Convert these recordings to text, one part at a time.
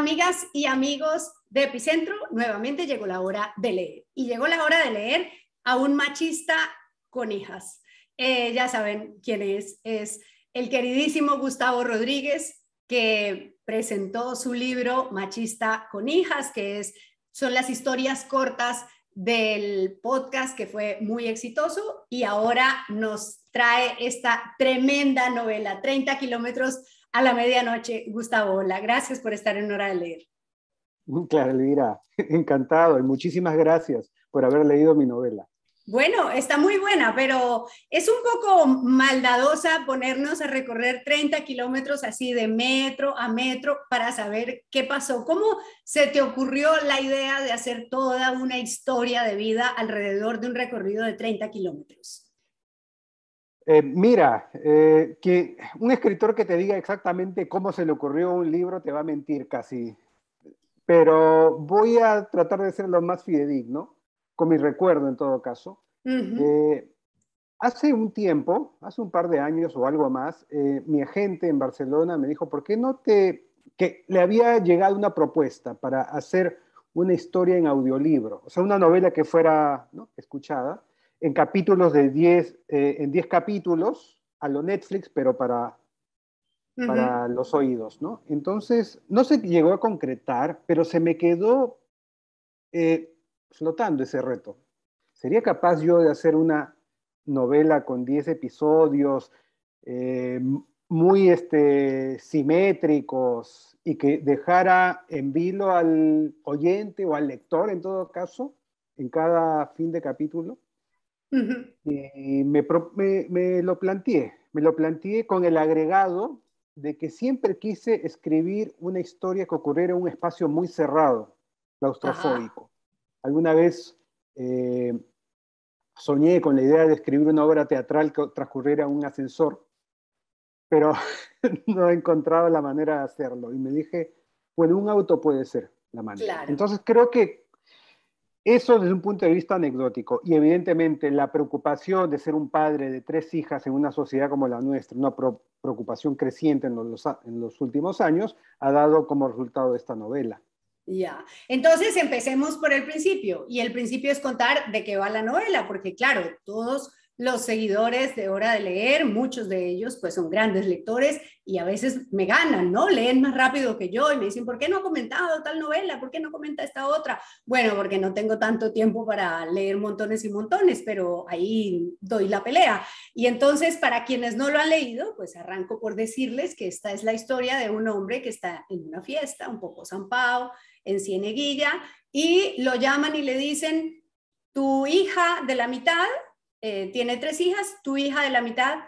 amigas y amigos de Epicentro, nuevamente llegó la hora de leer. Y llegó la hora de leer a un machista con hijas. Eh, ya saben quién es. Es el queridísimo Gustavo Rodríguez, que presentó su libro Machista con hijas, que es, son las historias cortas del podcast que fue muy exitoso y ahora nos trae esta tremenda novela, 30 kilómetros a la medianoche. Gustavo, hola, gracias por estar en Hora de Leer. Claro, Elvira, encantado y muchísimas gracias por haber leído mi novela. Bueno, está muy buena, pero es un poco maldadosa ponernos a recorrer 30 kilómetros así de metro a metro para saber qué pasó. ¿Cómo se te ocurrió la idea de hacer toda una historia de vida alrededor de un recorrido de 30 kilómetros? Eh, mira, eh, que un escritor que te diga exactamente cómo se le ocurrió un libro te va a mentir casi, pero voy a tratar de ser lo más fidedigno con mi recuerdo en todo caso. Eh, hace un tiempo, hace un par de años o algo más, mi agente en Barcelona me dijo, ¿por qué no te... que le había llegado una propuesta para hacer una historia en audiolibro, o sea, una novela que fuera escuchada en capítulos de 10, eh, en 10 capítulos a lo Netflix, pero para, para los oídos, ¿no? Entonces, no se llegó a concretar, pero se me quedó flotando ese reto. ¿Sería capaz yo de hacer una novela con 10 episodios eh, muy este, simétricos y que dejara en vilo al oyente o al lector en todo caso en cada fin de capítulo? Y me, me, lo planteé, me lo planteé con el agregado de que siempre quise escribir una historia que ocurriera en un espacio muy cerrado, claustrofóbico. Alguna vez eh, soñé con la idea de escribir una obra teatral que transcurriera en un ascensor, pero no he encontrado la manera de hacerlo. Y me dije, bueno, un auto puede ser la manera. Entonces creo que eso desde un punto de vista anecdótico. Y evidentemente la preocupación de ser un padre de tres hijas en una sociedad como la nuestra, una preocupación creciente en los, en los últimos años, ha dado como resultado esta novela. Ya, entonces empecemos por el principio. Y el principio es contar de qué va la novela, porque claro, todos los seguidores de Hora de Leer, muchos de ellos pues son grandes lectores y a veces me ganan, ¿no? Leen más rápido que yo y me dicen, ¿por qué no ha comentado tal novela? ¿Por qué no comenta esta otra? Bueno, porque no tengo tanto tiempo para leer montones y montones, pero ahí doy la pelea. Y entonces, para quienes no lo han leído, pues arranco por decirles que esta es la historia de un hombre que está en una fiesta, un poco zampado, en Cieneguilla, y lo llaman y le dicen, tu hija de la mitad eh, tiene tres hijas, tu hija de la mitad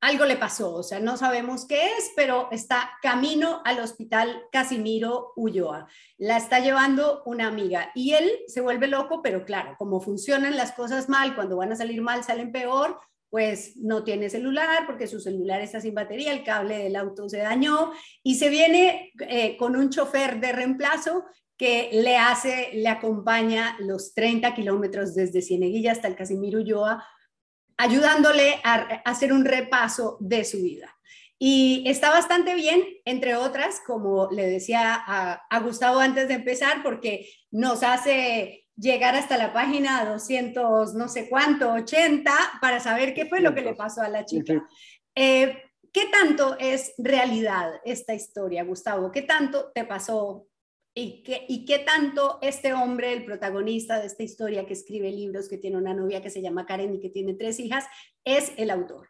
algo le pasó, o sea, no sabemos qué es, pero está camino al hospital Casimiro Ulloa. La está llevando una amiga y él se vuelve loco, pero claro, como funcionan las cosas mal, cuando van a salir mal salen peor, pues no tiene celular porque su celular está sin batería, el cable del auto se dañó y se viene eh, con un chofer de reemplazo que le hace, le acompaña los 30 kilómetros desde Cieneguilla hasta el Casimiro Ulloa, ayudándole a, hacer un repaso de su vida. Y está bastante bien, entre otras, como le decía a, a Gustavo antes de empezar, porque nos hace llegar hasta la página 200, no sé cuánto, 80, para saber qué fue lo que le pasó a la chica. Eh, ¿Qué tanto es realidad esta historia, Gustavo? ¿Qué tanto te pasó? ¿Y qué, ¿Y qué tanto este hombre, el protagonista de esta historia que escribe libros, que tiene una novia que se llama Karen y que tiene tres hijas, es el autor?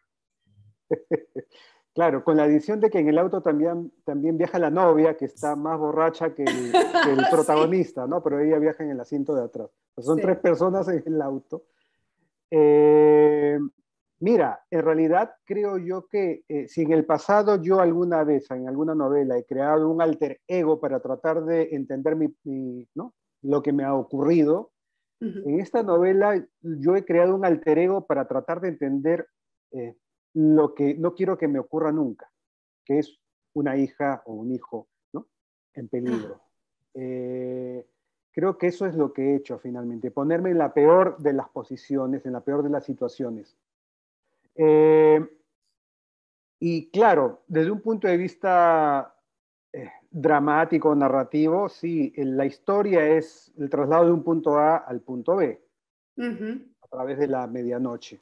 Claro, con la adición de que en el auto también, también viaja la novia, que está más borracha que el, protagonista, ¿no? Pero ella viaja en el asiento de atrás. son tres personas en el auto. Eh, mira, en realidad creo yo que eh, si en el pasado yo alguna vez en alguna novela he creado un alter ego para tratar de entender mi, ¿no? lo que me ha ocurrido, en esta novela yo he creado un alter ego para tratar de entender eh, lo que no quiero que me ocurra nunca, que es una hija o un hijo ¿no? en peligro. Eh, creo que eso es lo que he hecho finalmente, ponerme en la peor de las posiciones, en la peor de las situaciones. Eh, y claro, desde un punto de vista, eh, dramático, narrativo, sí, la historia es el traslado de un punto A al punto B a través de la medianoche.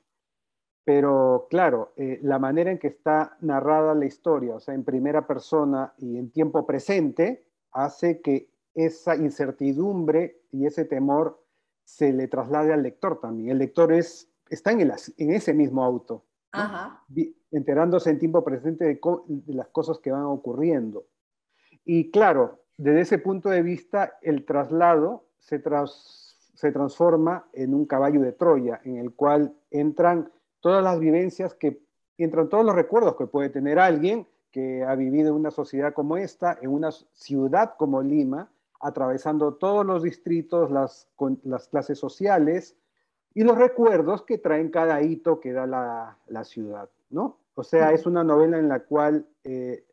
Pero claro, eh, la manera en que está narrada la historia, o sea, en primera persona y en tiempo presente, hace que esa incertidumbre y ese temor se le traslade al lector también. El lector es, está en, en ese mismo auto, enterándose en tiempo presente de, las cosas que van ocurriendo. Y claro, desde ese punto de vista, el traslado se, se transforma en un caballo de Troya, en el cual entran todas las vivencias que entran todos los recuerdos que puede tener alguien que ha vivido en una sociedad como esta, en una ciudad como Lima, atravesando todos los distritos, las, las clases sociales y los recuerdos que traen cada hito que da la, la ciudad, ¿no? O sea, es una novela en la cual eh,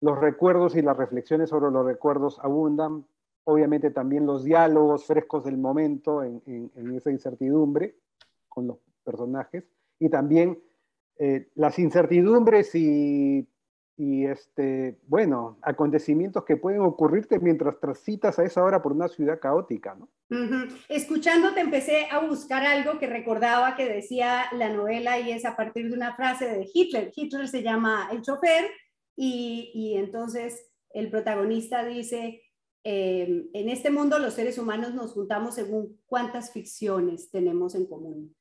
los recuerdos y las reflexiones sobre los recuerdos abundan, obviamente también los diálogos frescos del momento en, en, esa incertidumbre con los personajes, y también eh, las incertidumbres y y este, bueno, acontecimientos que pueden ocurrirte mientras transitas a esa hora por una ciudad caótica, ¿no? Escuchándote empecé a buscar algo que recordaba que decía la novela y es a partir de una frase de Hitler. Hitler se llama el chofer y, y entonces el protagonista dice, em, en este mundo los seres humanos nos juntamos según cuántas ficciones tenemos en común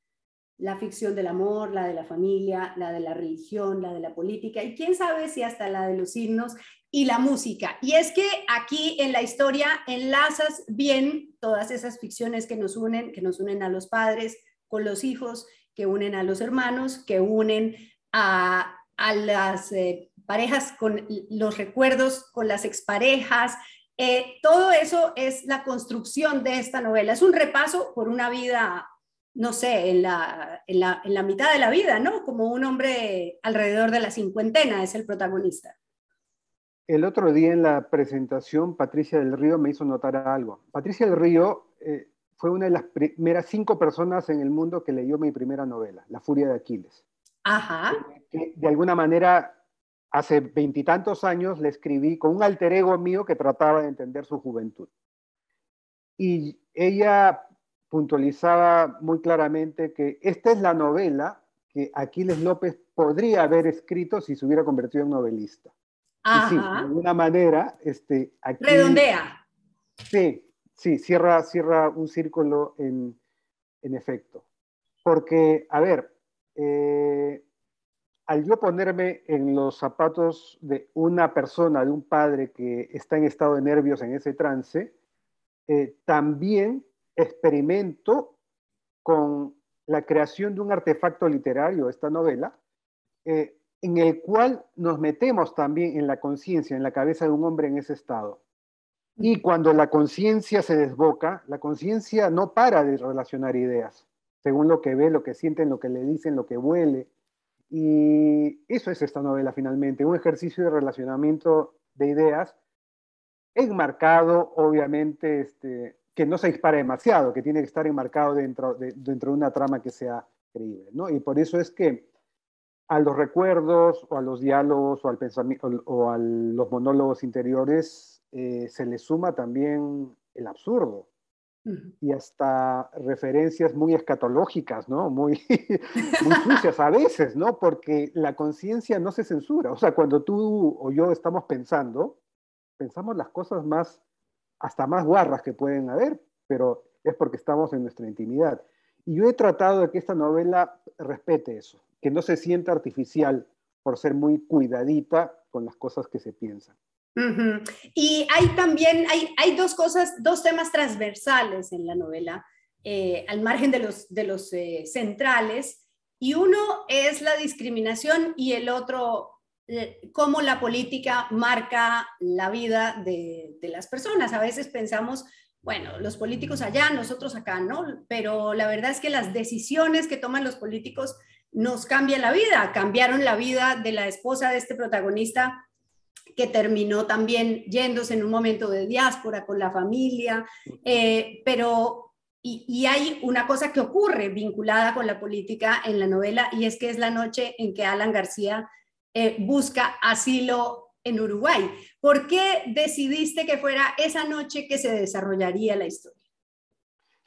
la ficción del amor, la de la familia, la de la religión, la de la política y quién sabe si hasta la de los himnos y la música. Y es que aquí en la historia enlazas bien todas esas ficciones que nos unen, que nos unen a los padres con los hijos, que unen a los hermanos, que unen a, las eh, parejas con los recuerdos, con las exparejas. Eh, todo eso es la construcción de esta novela. Es un repaso por una vida no sé, en la, en, la, en la, mitad de la vida, ¿no? Como un hombre alrededor de la cincuentena es el protagonista. El otro día en la presentación, Patricia del Río me hizo notar algo. Patricia del Río eh, fue una de las primeras cinco personas en el mundo que leyó mi primera novela, La Furia de Aquiles. Ajá. Que, de alguna manera, hace veintitantos años le escribí con un alter ego mío que trataba de entender su juventud. Y ella puntualizaba muy claramente que esta es la novela que Aquiles López podría haber escrito si se hubiera convertido en novelista. Y sí, de alguna manera, este, aquí, redondea. Sí, sí, cierra, cierra un círculo en, en efecto. Porque, a ver, eh, al yo ponerme en los zapatos de una persona, de un padre que está en estado de nervios en ese trance, eh, también experimento con la creación de un artefacto literario, esta novela, eh, en el cual nos metemos también en la conciencia, en la cabeza de un hombre en ese estado. Y cuando la conciencia se desboca, la conciencia no para de relacionar ideas, según lo que ve, lo que sienten, lo que le dicen, lo que huele. Y eso es esta novela finalmente, un ejercicio de relacionamiento de ideas enmarcado, obviamente, este, que no se dispare demasiado, que tiene que estar enmarcado dentro de, dentro de una trama que sea creíble. ¿no? Y por eso es que a los recuerdos o a los diálogos o, al pensamiento, o, a los monólogos interiores eh, se le suma también el absurdo y hasta referencias muy escatológicas, ¿no? Muy, muy sucias a veces, ¿no? Porque la conciencia no se censura. O sea, cuando tú o yo estamos pensando, pensamos las cosas más hasta más guarras que pueden haber, pero es porque estamos en nuestra intimidad. Y yo he tratado de que esta novela respete eso, que no se sienta artificial por ser muy cuidadita con las cosas que se piensan. Y hay también, hay, hay, dos cosas, dos temas transversales en la novela, eh, al margen de los, de los eh, centrales, y uno es la discriminación y el otro cómo la política marca la vida de, las personas. A veces pensamos, bueno, los políticos allá, nosotros acá, ¿no? Pero la verdad es que las decisiones que toman los políticos nos cambian la vida. Cambiaron la vida de la esposa de este protagonista que terminó también yéndose en un momento de diáspora con la familia, eh, pero y, hay una cosa que ocurre vinculada con la política en la novela y es que es la noche en que Alan García eh, busca asilo en Uruguay. ¿Por qué decidiste que fuera esa noche que se desarrollaría la historia?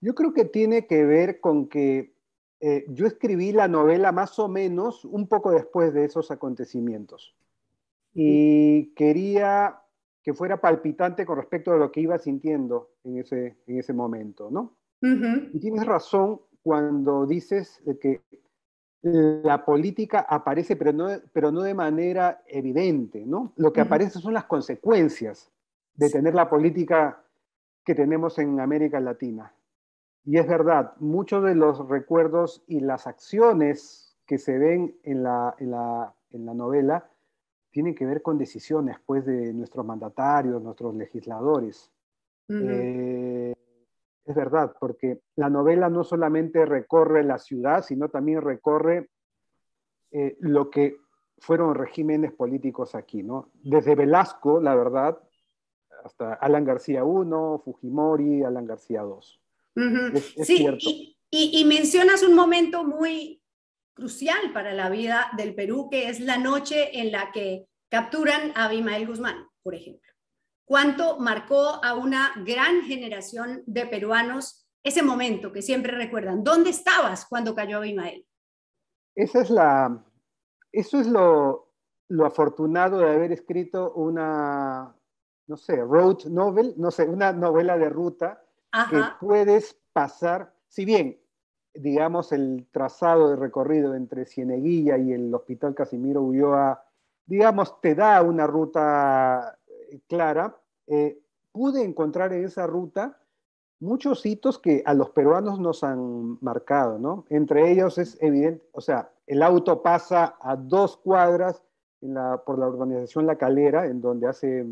Yo creo que tiene que ver con que eh, yo escribí la novela más o menos un poco después de esos acontecimientos. Y quería que fuera palpitante con respecto a lo que iba sintiendo en ese, en ese momento, ¿no? Y tienes razón cuando dices que la política aparece, pero no, pero no de manera evidente, ¿no? Lo que aparece son las consecuencias de tener la política que tenemos en América Latina. Y es verdad, muchos de los recuerdos y las acciones que se ven en la, en la, en la novela tienen que ver con decisiones pues, de nuestros mandatarios, nuestros legisladores. Eh, es verdad, porque la novela no solamente recorre la ciudad, sino también recorre eh, lo que fueron regímenes políticos aquí, ¿no? Desde Velasco, la verdad, hasta Alan García I, Fujimori, Alan García II. sí, y, mencionas un momento muy crucial para la vida del Perú, que es la noche en la que capturan a Abimael Guzmán, por ejemplo. ¿Cuánto marcó a una gran generación de peruanos ese momento que siempre recuerdan? ¿Dónde estabas cuando cayó Abimael? Esa es la, eso es lo, afortunado de haber escrito una, no sé, road novel, no sé, una novela de ruta que puedes pasar, si bien digamos, el trazado de recorrido entre Cieneguilla y el Hospital Casimiro Ulloa, digamos, te da una ruta eh, clara. Eh, pude encontrar en esa ruta muchos hitos que a los peruanos nos han marcado, ¿no? Entre ellos es evidente, o sea, el auto pasa a dos cuadras por la urbanización La Calera, en donde hace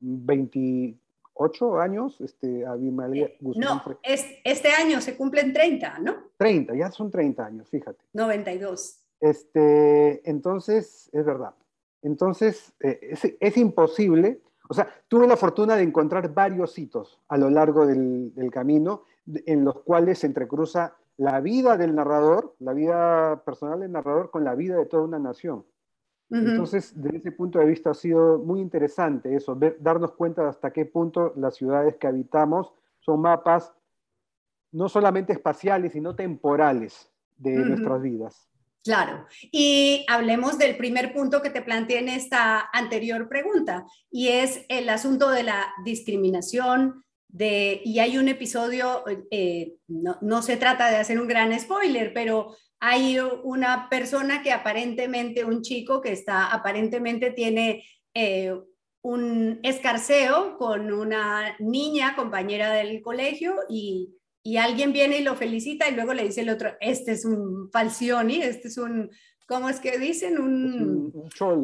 20, ocho años, este, Abimael Guzmán. No, es, este año se cumplen 30, ¿no? 30, ya son 30 años, fíjate. 92. Este, entonces, es verdad. Entonces, eh, es, es, imposible, o sea, tuve la fortuna de encontrar varios hitos a lo largo del, del camino en los cuales se entrecruza la vida del narrador, la vida personal del narrador con la vida de toda una nación. Entonces, desde ese punto de vista ha sido muy interesante eso, darnos cuenta de hasta qué punto las ciudades que habitamos son mapas no solamente espaciales, sino temporales de nuestras vidas. Claro. Y hablemos del primer punto que te planteé en esta anterior pregunta, y es el asunto de la discriminación. De, y hay un episodio, eh, no, no se trata de hacer un gran spoiler, pero hay una persona que aparentemente, un chico que está, aparentemente tiene eh, un escarceo con una niña compañera del colegio y, alguien viene y lo felicita y luego le dice el otro, este es un falcioni, este es un, ¿cómo es que dicen? Un,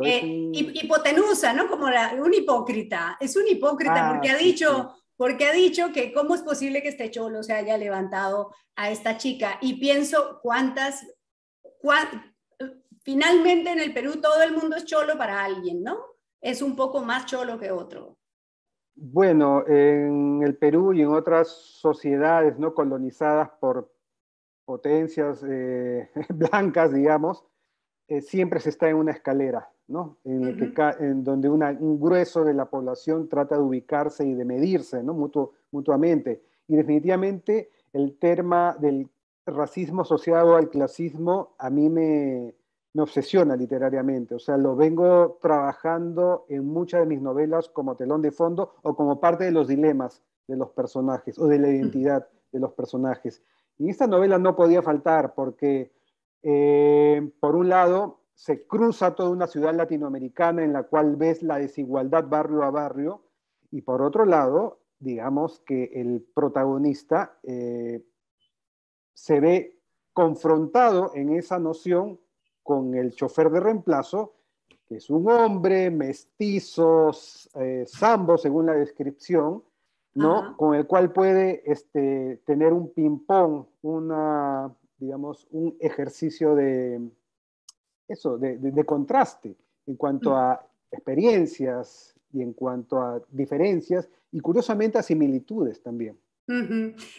eh, hipotenusa, ¿no? Como un hipócrita, es un hipócrita ah, porque ha dicho porque ha dicho que cómo es posible que este cholo se haya levantado a esta chica. Y pienso cuántas, finalmente en el Perú todo el mundo es cholo para alguien, ¿no? Es un poco más cholo que otro. Bueno, en el Perú y en otras sociedades no colonizadas por potencias eh, blancas, digamos, eh, siempre se está en una escalera, ¿no? En, en donde un grueso de la población trata de ubicarse y de medirse, ¿no? mutuamente. Y definitivamente el tema del racismo asociado al clasismo a mí me, me obsesiona literariamente. O sea, lo vengo trabajando en muchas de mis novelas como telón de fondo o como parte de los dilemas de los personajes o de la identidad de los personajes. Y esta novela no podía faltar porque eh, por un lado, se cruza toda una ciudad latinoamericana en la cual ves la desigualdad barrio a barrio, y por otro lado, digamos que el protagonista eh, se ve confrontado en esa noción con el chofer de reemplazo, que es un hombre mestizo, eh, sambo según la descripción, ¿no? Con el cual puede este, tener un ping-pong, una, digamos, un ejercicio de, eso, de, contraste en cuanto mm. a experiencias y en cuanto a diferencias y curiosamente a similitudes también.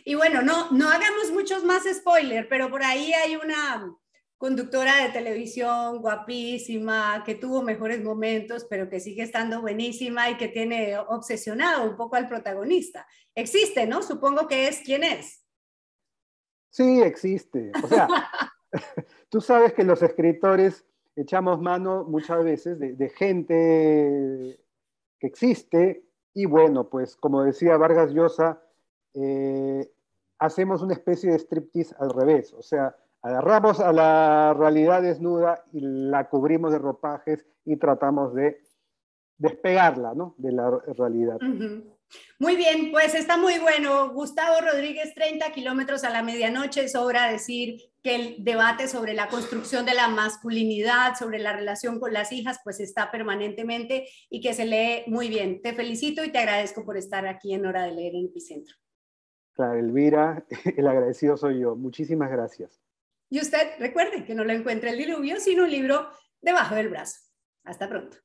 Y bueno, no, no hagamos muchos más spoilers, pero por ahí hay una, conductora de televisión, guapísima, que tuvo mejores momentos, pero que sigue estando buenísima y que tiene obsesionado un poco al protagonista. Existe, ¿no? Supongo que es quién es. Sí, existe. O sea, tú sabes que los escritores echamos mano muchas veces de, gente que existe y bueno, pues como decía Vargas Llosa, eh, hacemos una especie de striptease al revés, o sea, agarramos a la realidad desnuda y la cubrimos de ropajes y tratamos de despegarla ¿no? de la realidad. Muy bien, pues está muy bueno. Gustavo Rodríguez, 30 kilómetros a la medianoche. Sobra decir que el debate sobre la construcción de la masculinidad, sobre la relación con las hijas, pues está permanentemente y que se lee muy bien. Te felicito y te agradezco por estar aquí en Hora de Leer en Epicentro. Claro, Elvira, el agradecido soy yo. Muchísimas gracias. Y usted recuerde que no lo encuentra el diluvio, sino un libro debajo del brazo. Hasta pronto.